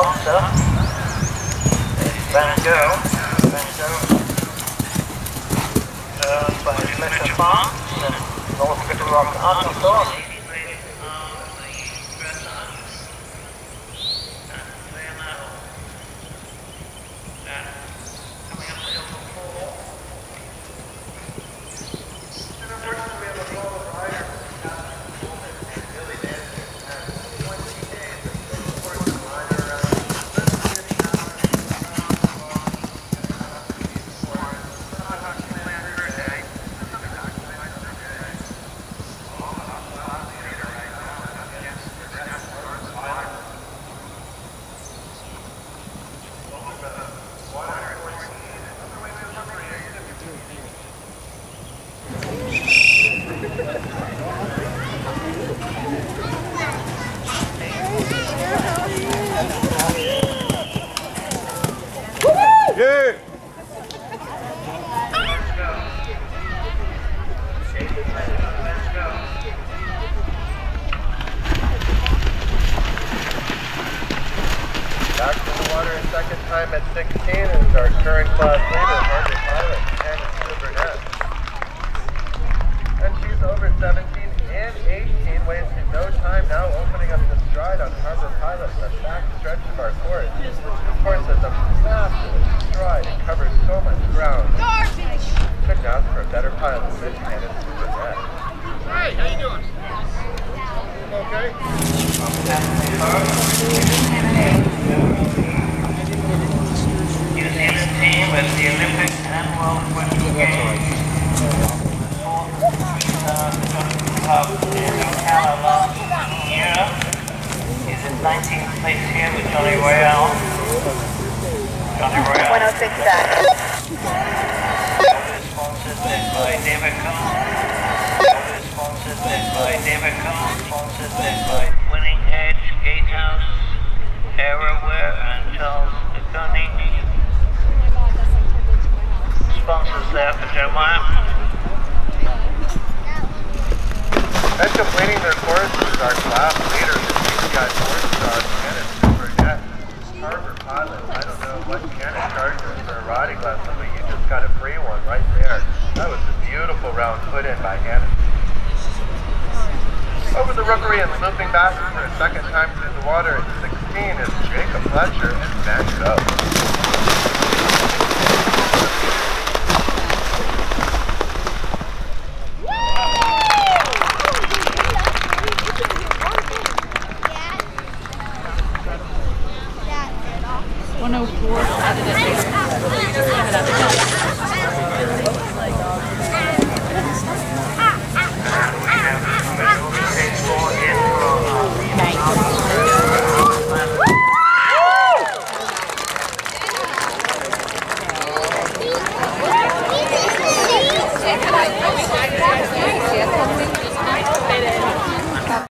also. Van Gogh. Van Gogh. Uh, by Metro Farm, north of Rock, Arkansas. Yeah. Back to the water a second time at 16 is our current class leader, Margaret Pilot, and Sue Burnett. And 17 and 18, wasting no time now opening up the stride on Harbor Pilot, the back stretch of our course. This course has a massive stride. and covers so much ground. Couldn't ask for a better pilot than Hannah Sue Burnett. Hi, how you doing? Okay. New Zealand team at the Olympic and World Winter Games. He's in 19th place Johnny Royale. Johnny Royale. 106 back. By by by Winning Edge, Gatehouse, and Charles. Sponsors there for Jeremiah. And completing their course is our class leader, the CCI Four Star, Kenneth Super Jet. Harbor Pilot, I don't know what Kenneth charges for a riding lesson, but you just got a free one right there. That was a beautiful round put in by Kenneth. Over the rookery and looping back for a second time through the water at 16 is Jacob Fletcher and Van Gogh.